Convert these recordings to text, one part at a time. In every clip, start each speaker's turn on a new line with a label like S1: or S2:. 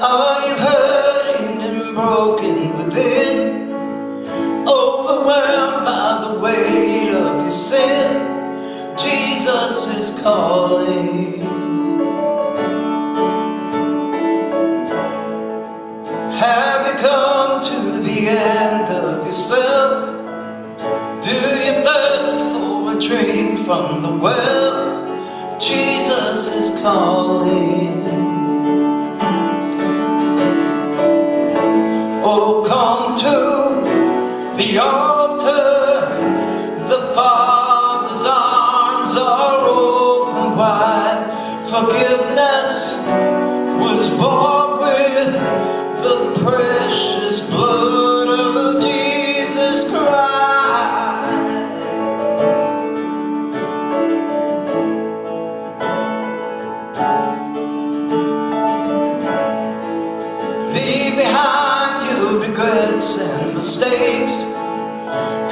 S1: Are you hurting and broken within? Overwhelmed by the weight of your sin? Jesus is calling. Have you come to the end of yourself? Do you thirst for a drink from the well? Jesus is calling. Precious blood of Jesus Christ. Leave behind your regrets and mistakes.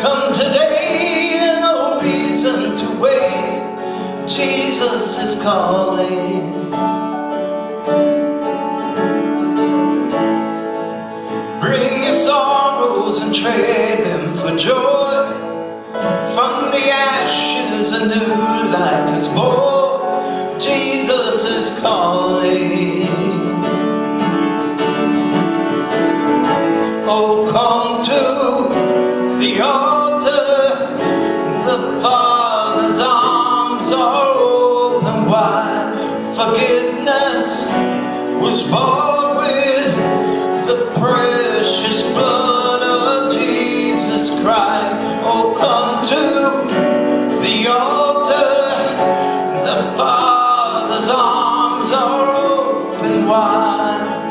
S1: Come today no reason to wait. Jesus is calling. Trade them for joy. From the ashes, a new life is born. Jesus is calling. Oh, come to the altar. The Father's arms are open wide. Forgiveness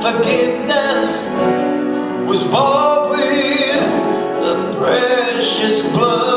S1: Forgiveness was bought with the precious blood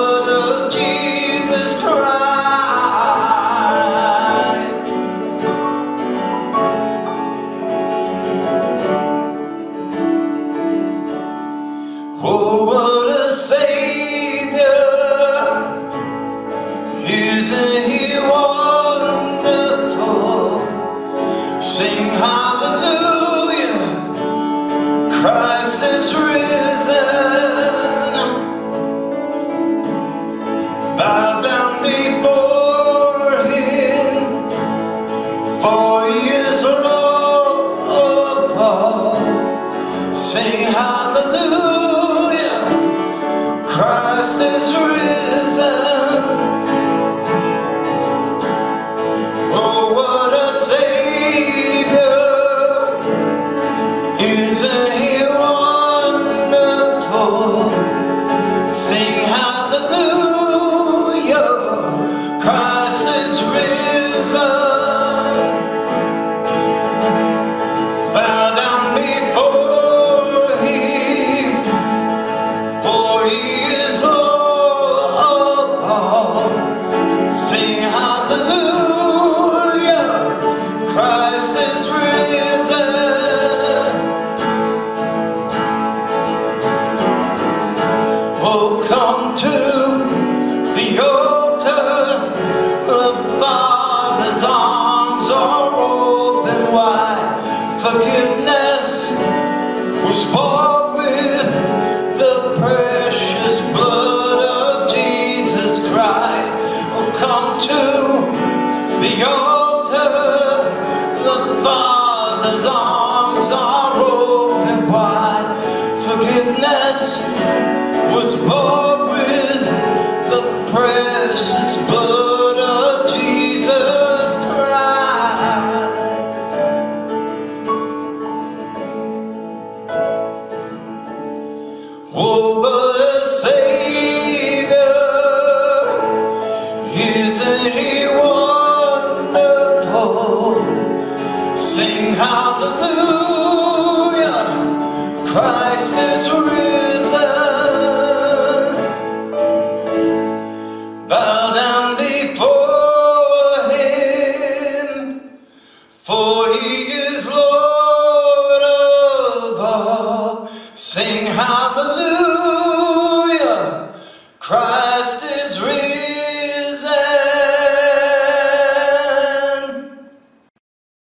S1: hallelujah, Forgiveness hallelujah, Christ is risen. Bow down before Him, for He is Lord of all. Sing hallelujah, Christ.